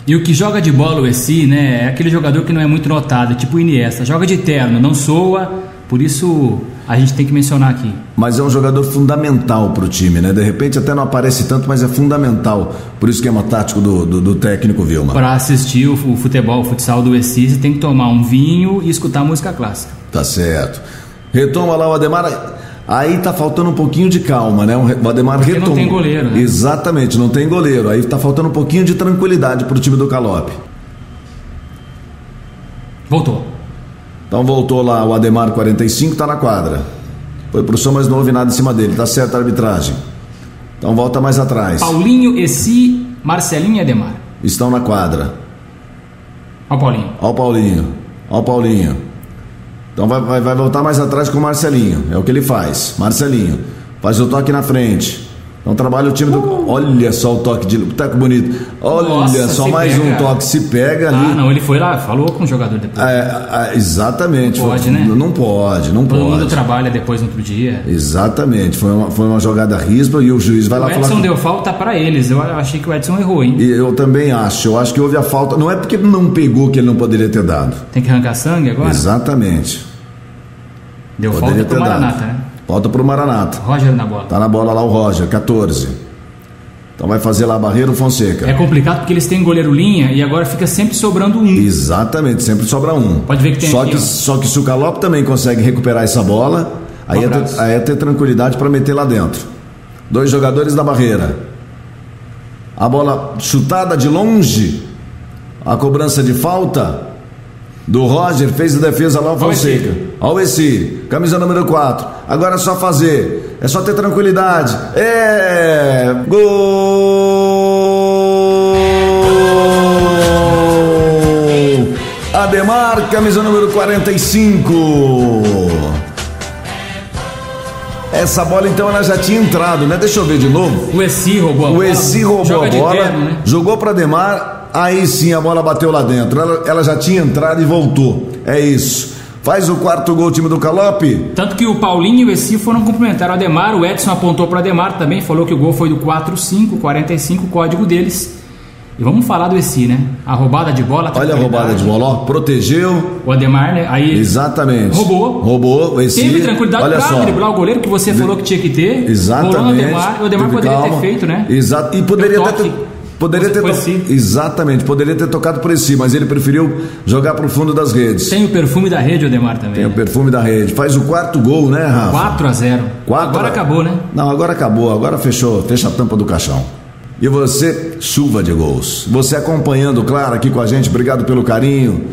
E o que joga de bola o Essi, né? É aquele jogador que não é muito notado, tipo o Iniesta. Joga de terno, não soa, por isso a gente tem que mencionar aqui. Mas é um jogador fundamental pro time, né? De repente até não aparece tanto, mas é fundamental pro esquema tático do, do, do técnico Vilma. Para assistir o fu- futebol, o futsal do você tem que tomar um vinho e escutar música clássica. Tá certo. Retoma lá o Ademar. Aí tá faltando um pouquinho de calma, né? O Ademar Porque não retoma. tem goleiro, né? Exatamente, não tem goleiro. Aí tá faltando um pouquinho de tranquilidade pro time do Calop. Voltou. Então voltou lá o Ademar 45, tá na quadra. Foi pro som, mas não houve nada em cima dele. Tá certa a arbitragem. Então volta mais atrás. Paulinho, Essi, Marcelinho e Ademar. Estão na quadra. Ó o Paulinho. Ó o Paulinho. Ó o Paulinho. Então vai, vai, vai voltar mais atrás com o Marcelinho. É o que ele faz. Marcelinho. Faz o toque na frente. Então trabalha o time do. Olha só o toque de. Toque bonito. Olha Nossa, só mais pega. um toque. Se pega ali. Ah, não, ele foi lá, falou com o jogador depois. É, é, exatamente. Pode, Foi- né? Não pode, não Todo mundo pode. trabalha depois no outro dia. Exatamente. Foi uma, foi uma jogada rispa e o juiz vai O lá falar. Edson com- deu falta pra eles. Eu achei que o Edson errou, hein? E eu também acho. Eu acho que houve a falta. Não é porque não pegou que ele não poderia ter dado. Tem que arrancar sangue agora? Exatamente. Deu Poderia falta pro. Maranata, né? Falta pro Maranata. Roger na bola. Tá na bola lá o Roger, 14. Então vai fazer lá a barreira o Fonseca. É complicado porque eles têm goleiro linha e agora fica sempre sobrando um. Exatamente, sempre sobra um. Pode ver que tem só aqui, que ó. Só que se o Calop também consegue recuperar essa bola, aí, é ter, aí é ter tranquilidade para meter lá dentro. Dois jogadores da barreira. A bola chutada de longe. A cobrança de falta do Roger fez a defesa lá o o Fonseca. Olha o Essi, camisa número 4. Agora é só fazer, é só ter tranquilidade. É gol! Ademar, camisa número 45. Essa bola então ela já tinha entrado, né? Deixa eu ver de novo. O Essi roubou a O bola. Essi roubou Joga a bola, terno, né? jogou para Demar, aí sim a bola bateu lá dentro. Ela, ela já tinha entrado e voltou. É isso. Faz o quarto gol o time do Calope. Tanto que o Paulinho e o Essi foram cumprimentar o Ademar, o Edson apontou para o Ademar também, falou que o gol foi do 4-5, 45, o código deles. E vamos falar do Essi, né? A roubada de bola. Olha a roubada de bola, ó. Protegeu. O Ademar, né? Aí Exatamente. Roubou. Roubou. Esse, teve tranquilidade olha pra só. driblar o goleiro que você falou que tinha que ter. Rolou Exatamente. Ademar, e o Ademar Teve poderia calma. ter feito, né? Exato. E poderia ter. Poderia ter sim. Exatamente, poderia ter tocado por esse, mas ele preferiu jogar pro fundo das redes. Tem o perfume da rede, o Ademar também. Tem o perfume da rede. Faz o quarto gol, né, Rafa? 4 a 0 Quatro- Agora acabou, né? Não, agora acabou, agora fechou, fecha a tampa do caixão. E você, chuva de gols. Você acompanhando, claro, aqui com a gente, obrigado pelo carinho.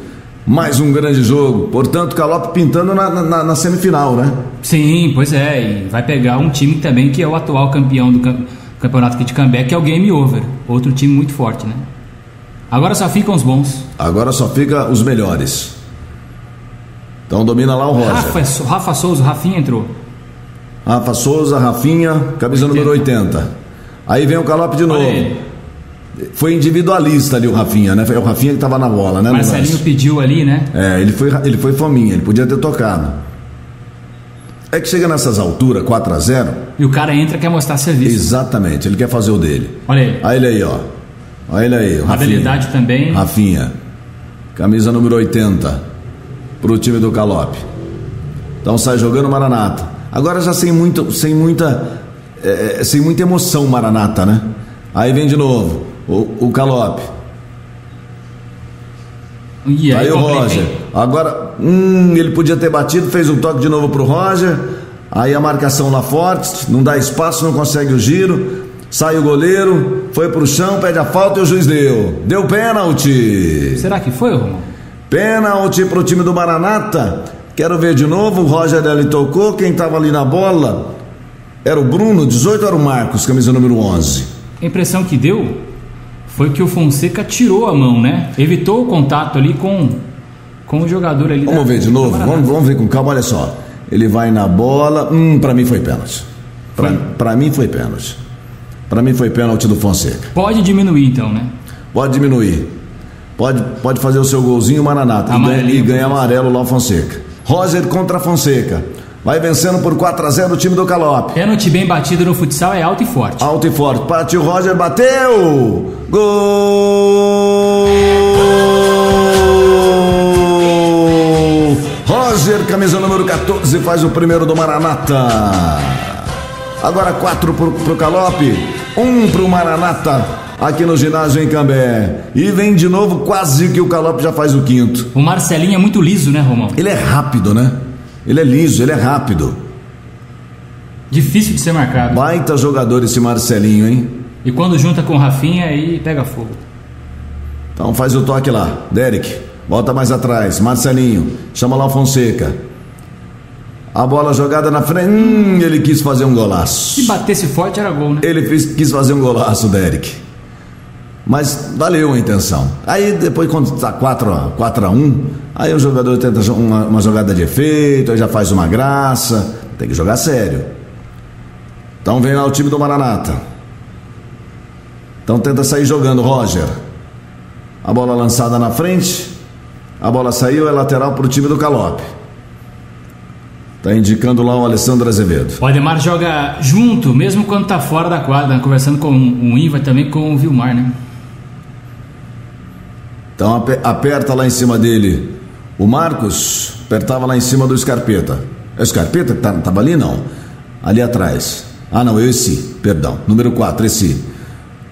Mais um grande jogo. Portanto, Calope pintando na, na- na semifinal, né? Sim, pois é. E vai pegar um time também que é o atual campeão do cam- campeonato aqui de Cambé, que é o Game Over. Outro time muito forte, né? Agora só ficam os bons. Agora só fica os melhores. Então domina lá o Roger. Rafa, Rafa Souza, Rafinha entrou. Rafa Souza, Rafinha, camisa número 80. Aí vem o Calope de novo. Foi individualista ali o Rafinha, né? Foi o Rafinha que tava na bola, né? Marcelinho pediu ali, né? É, ele foi, ele foi fominha, ele podia ter tocado. É que chega nessas alturas, 4 a 0 E o cara entra e quer mostrar serviço. exatamente, ele quer fazer o dele. Olha ele. Olha ele aí, ó. Olha ele aí. Habilidade também. Rafinha. Camisa número 80 pro time do Calope. Então sai jogando Maranata. Agora já sem muito, sem muita é, sem muita emoção Maranata, né? Aí vem de novo o, o Calope. E Aí, aí, o Roger. Agora, hum, ele podia ter batido, fez um toque de novo pro Roger. Aí a marcação lá forte, não dá espaço, não consegue o giro. Sai o goleiro, foi pro chão, pede a falta e o juiz deu. Deu pênalti. Será que foi, Romão? Pênalti pro time do Maranata. Quero ver de novo. O Roger ali tocou. Quem tava ali na bola era o Bruno, 18 era o Marcos, camisa número 11. A impressão que deu foi que o Fonseca tirou a mão, né? Evitou o contato ali com, o jogador ali. Vamos da- ver de novo? Vamos, vamos ver com calma, olha só. Ele vai na bola. Hum, pra mim foi pênalti. Pra mim foi pênalti. Pra mim foi pênalti do Fonseca. Pode diminuir então, né? Pode diminuir. Pode, pode fazer o seu golzinho, Maranata. E ganha, amarelo lá o Fonseca. Roger contra Fonseca. Vai vencendo por 4 a 0 o time do Calope. Pênalti bem batido no futsal é alto e forte. Alto e forte. Partiu Roger, bateu! Gol! Roger, camisa número 14, faz o primeiro do Maranata. Agora quatro pro, pro Calope, um pro Maranata, aqui no ginásio em Cambé. E vem de novo, quase que o Calope já faz o quinto. O Marcelinho é muito liso, né, Romão? Ele é rápido, né? Ele é liso, ele é rápido. Difícil de ser marcado. Baita jogador esse Marcelinho, hein? E quando junta com o Rafinha, aí pega fogo. Então faz o toque lá, Derek. Volta mais atrás, Marcelinho. Chama lá o Fonseca. A bola jogada na frente. Hum, ele quis fazer um golaço. Se batesse forte era gol, né? Ele fez- quis fazer um golaço, Derek. Mas valeu a intenção. Aí depois, quando está 4 a, 4 a 1, aí o jogador tenta uma, uma jogada de efeito, aí já faz uma graça. Tem que jogar sério. Então vem lá o time do Maranata. Então tenta sair jogando, Roger. A bola lançada na frente. A bola saiu, é lateral para o time do Calope. Tá indicando lá o Alessandro Azevedo. O Ademar joga junto, mesmo quando tá fora da quadra, conversando com o Iva também com o Vilmar, né? Então ape- aperta lá em cima dele o Marcos, apertava lá em cima do Scarpeta. É o Scarpeta que tá, tava ali? Não. Ali atrás. Ah, não, eu esse, perdão. Número 4, esse.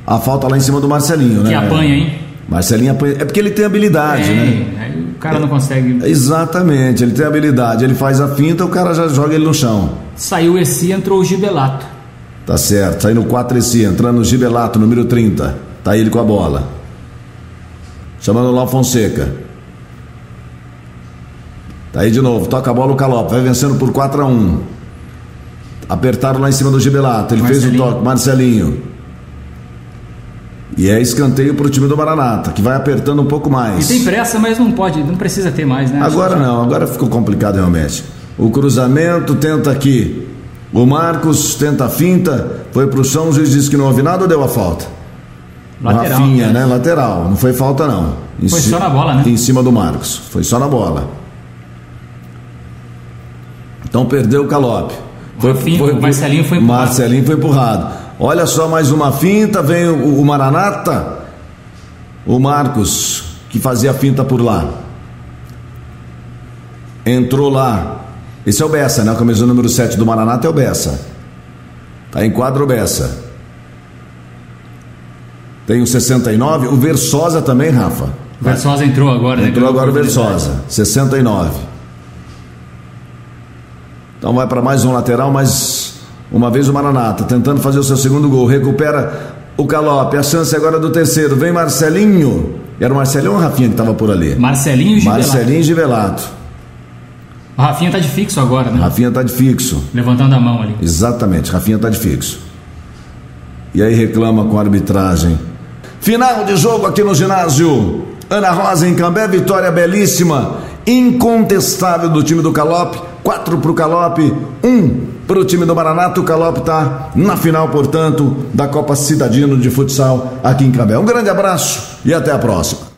a falta lá em cima do Marcelinho, né? Que apanha, hein? Marcelinho apanha. É porque ele tem habilidade, é, né? O cara não consegue. Exatamente, ele tem habilidade. Ele faz a finta, o cara já joga ele no chão. Saiu esse, entrou o Gibelato. Tá certo, sai no 4 esse, entrando o Gibelato, número 30. Tá ele com a bola. Chamando lá o Fonseca. Tá aí de novo, toca a bola o Calope, vai vencendo por 4 a 1 Apertaram lá em cima do Gibelato, ele fez o toque, Marcelinho. E é escanteio para o time do Maranata, que vai apertando um pouco mais. E tem pressa, mas não pode, não precisa ter mais, né? Agora não, agora ficou complicado realmente. O cruzamento tenta aqui. O Marcos tenta a finta, foi pro chão, o juiz disse que não houve nada ou deu a falta? Lateral. Rafinha, né? Lateral, não foi falta não. Em foi só na bola, né? Em cima do Marcos, foi só na bola. Então perdeu o Calope. Foi, foi, o Marcelinho foi empurrado. Marcelinho foi empurrado. Olha só mais uma finta, vem o, o Maranata, o Marcos, que fazia finta por lá. Entrou lá. Esse é o Bessa, né? O camisa número 7 do Maranata é o Bessa. Tá em quadro o Bessa. Tem o 69, o Versosa também, Rafa. O Versosa entrou agora, né? Entrou agora o Versosa, 69. Então vai para mais um lateral, mas uma vez o Maranata tentando fazer o seu segundo gol, recupera o Calope, a chance agora do terceiro, vem Marcelinho. Era o Marcelinho ou o Rafinha que estava por ali? Marcelinho e Givelato. Marcelinho e Givelato. O Rafinha tá de fixo agora, né? Rafinha tá de fixo. Levantando a mão ali. Exatamente, Rafinha tá de fixo. E aí reclama com a arbitragem. Final de jogo aqui no ginásio. Ana Rosa em Cambé, vitória belíssima, incontestável do time do Calope. Quatro para o Calope, um para o time do Maranato. O Calope está na final, portanto, da Copa Cidadino de Futsal aqui em Cambé. Um grande abraço e até a próxima.